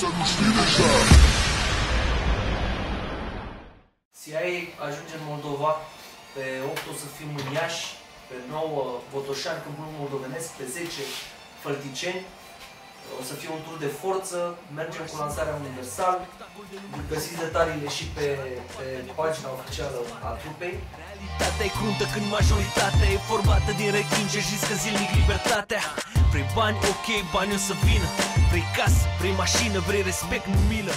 să nu știi deja CIA ajunge în Moldova, pe 8 o să fim în Iași, pe 9 Botoșani, Câmpul Moldovenesc, pe 10 Fălticeni. O să fie un tur de forță, mergem cu lansarea universal, găsiți detaliile și pe, pe pagina oficială a trupei. Realitatea e cruntă când majoritatea e formată din rechin ce riscă zilnic libertatea Vrei bani, ok, bani o să vină Vrei casă, vrei mașină, vrei respect, nu milă